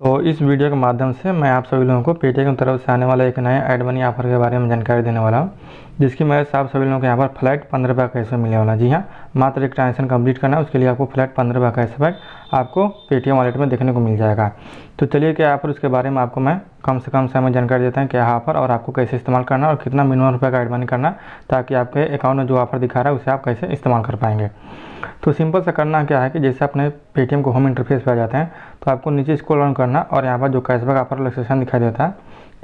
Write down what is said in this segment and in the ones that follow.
तो इस वीडियो के माध्यम से मैं आप सभी लोगों को पेटीएम की तरफ़ से आने वाला एक नया एड मनी ऑफ़र के बारे में जानकारी देने वाला हूँ, जिसकी मदद से आप सभी लोगों को यहाँ पर फ्लैट पंद्रह रुपये कैसे मिलने वाला जी हाँ मात्र एक ट्रांजेक्शन कंप्लीट करना है, उसके लिए आपको फ्लैट पंद्रह रुपये कैसे बैक आपको पेटीएम वॉलेट में देखने को मिल जाएगा। तो चलिए क्या यहाँ पर उसके बारे में आपको मैं कम से कम समय जानकारी देता है, क्या ऑफ़र और आपको कैसे इस्तेमाल करना और कितना मिनिमम रुपये का एड मनी करना ताकि आपके अकाउंट में जो ऑफ़र दिखा रहा है, उसे आप कैसे इस्तेमाल कर पाएँगे। तो सिंपल सा करना क्या है कि जैसे अपने पेटीएम को होम इंटरफेस पर आ जाते हैं तो आपको नीचे स्क्रॉल ऑन करना और यहाँ पर जो कैशबैक ऑफ़र लोकेशन दिखाई देता है,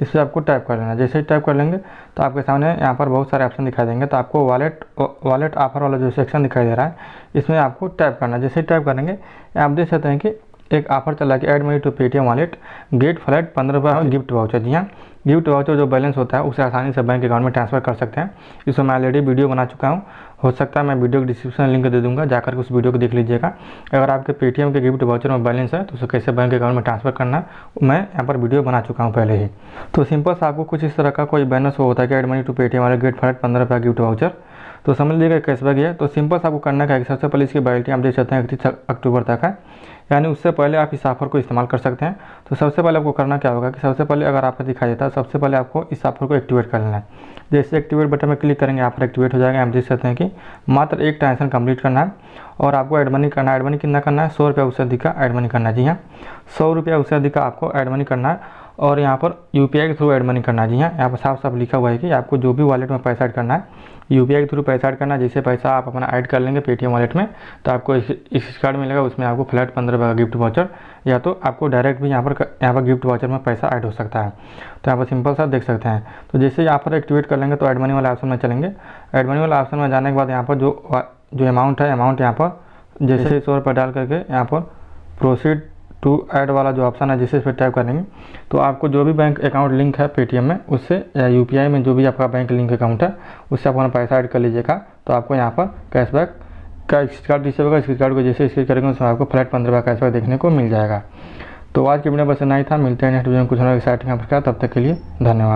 इस पर आपको टाइप कर लेना जैसे ही टाइप कर लेंगे तो आपके सामने यहाँ पर बहुत सारे ऑप्शन दिखाई देंगे। तो आपको वॉलेट वॉलेट ऑफ़र वाला जो सेक्शन दिखाई दे रहा है, इसमें आपको टाइप करना जैसे ही टाइप करेंगे, आप देख सकते हैं कि एक ऑफ़र चला कि add money to Paytm wallet. Get flat पंद्रह रुपये गिफ्ट वाउचर। जी हाँ गिफ्ट वाउचर जो बैलेंस होता है, उसे आसानी से बैंक अकाउंट में ट्रांसफ़र कर सकते हैं। इसमें मैं ऑलरेडी वीडियो बना चुका हूँ। हो सकता है मैं वीडियो के डिस्क्रिप्शन लिंक दे दूँगा, जाकर उस वीडियो को देख लीजिएगा। अगर आपके पेटीएम के गिफ्ट वाउचर में बैलेंस है तो उसे कैसे बैंक अकाउंट में ट्रांसफ़र करना, मैं यहाँ पर वीडियो बना चुका हूँ पहले ही। तो सिंपल से आपको कुछ इस तरह का कोई बैलेंस होता है कि एड मनी टू पेटीएम वाले गेट फ्लैट पंद्रह रुपये गिफ्ट वाउचर। तो समझ लीजिएगा कैशबैक है तो सिंपल आपको करना क्या है सबसे पहले इसकी वैलिटी आप देख सकते हैं इकतीस अक्टूबर तक है। यानी उससे पहले आप इस ऑफ़र को इस्तेमाल कर सकते हैं। तो सबसे पहले आपको करना क्या होगा कि सबसे पहले अगर आपको दिखाई देता है, सबसे पहले आपको इस ऑफ़र को एक्टिवेट कर लेना है। जैसे एक्टिवेट बटन में क्लिक करेंगे ऑफ़र एक्टिवेट हो जाएगा। आप देख सकते हैं कि मात्र एक ट्रांजेक्शन कंप्लीट करना है और आपको एड मनी करना है। एड मनी कितना करना है? सौ रुपया उससे अधिक का एड मनी करना है। जी हाँ सौ रुपया उससे अधिक का आपको एड मनी करना है। और यहाँ पर यूपीआई के थ्रू एड मनी करना है। जी हाँ यहाँ पर साफ़ साफ़ लिखा हुआ है कि आपको जो भी वॉलेट में पैसा ऐड करना है यूपीआई के थ्रू पैसा ऐड करना जैसे पैसा आप अपना ऐड कर लेंगे पेटीएम वॉलेट में तो आपको इस इस कार्ड मिलेगा, उसमें आपको फ्लैट पंद्रह रुपये का गिफ्ट वाउचर या तो आपको डायरेक्ट भी यहाँ पर यहाँ पर गिफ्ट वाचर में पैसा ऐड हो सकता है। तो यहाँ पर सिंपल सा देख सकते हैं। तो जैसे यहाँ पर एक्टिवेट कर लेंगे तो एड मनी वाले ऑप्शन में चलेंगे। एड मनी वाले ऑप्शन में जाने के बाद यहाँ पर जो जो अमाउंट है अमाउंट यहाँ पर जैसे सौ रुपये डाल करके यहाँ पर प्रोसीड टू ऐड वाला जो ऑप्शन है, जिसे इस पर टाइप करेंगे तो आपको जो भी बैंक अकाउंट लिंक है पेटीएम में, उससे या यूपीआई में जो भी आपका बैंक लिंक अकाउंट है, उससे आप अपना पैसा ऐड कर लीजिएगा। तो आपको यहाँ पर कैशबैक का स्क्रीन कार्ड रिसीव होगा। स्क्रीन कार्ड को जैसे स्क्रीन करेंगे, उसमें आपको फ्लैट पंद्रह कैशबैक देखने को मिल जाएगा। तो आज के वीडियो बस नहीं था। मिलते हैं नेक्स्ट वीडियो में कुछ नया एक्साइटिंग पर तब तक के लिए धन्यवाद।